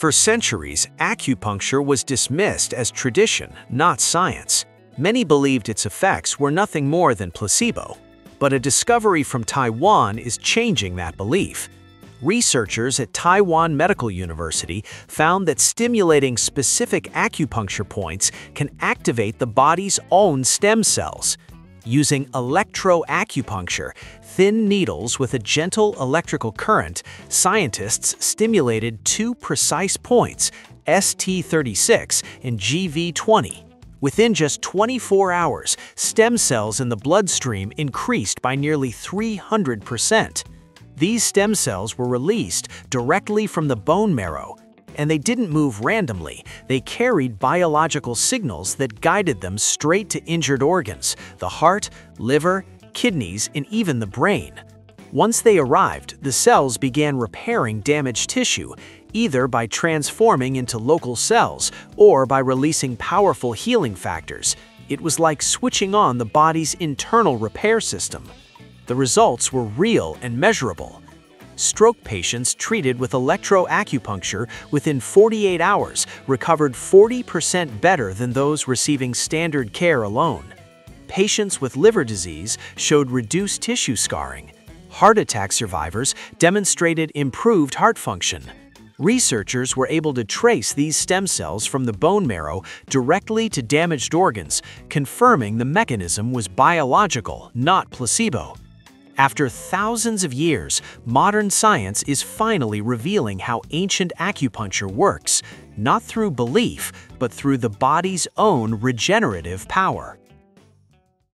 For centuries, acupuncture was dismissed as tradition, not science. Many believed its effects were nothing more than placebo. But a discovery from Taiwan is changing that belief. Researchers at Taiwan Medical University found that stimulating specific acupuncture points can activate the body's own stem cells. Using electroacupuncture, thin needles with a gentle electrical current, scientists stimulated two precise points, ST36 and GV20. Within just 24 hours, stem cells in the bloodstream increased by nearly 300%. These stem cells were released directly from the bone marrow, and they didn't move randomly. They carried biological signals that guided them straight to injured organs, the heart, liver, kidneys, and even the brain. Once they arrived, the cells began repairing damaged tissue, either by transforming into local cells or by releasing powerful healing factors. It was like switching on the body's internal repair system. The results were real and measurable. Stroke patients treated with electroacupuncture within 48 hours recovered 40% better than those receiving standard care alone. Patients with liver disease showed reduced tissue scarring. Heart attack survivors demonstrated improved heart function. Researchers were able to trace these stem cells from the bone marrow directly to damaged organs, confirming the mechanism was biological, not placebo. After thousands of years, modern science is finally revealing how ancient acupuncture works, not through belief, but through the body's own regenerative power.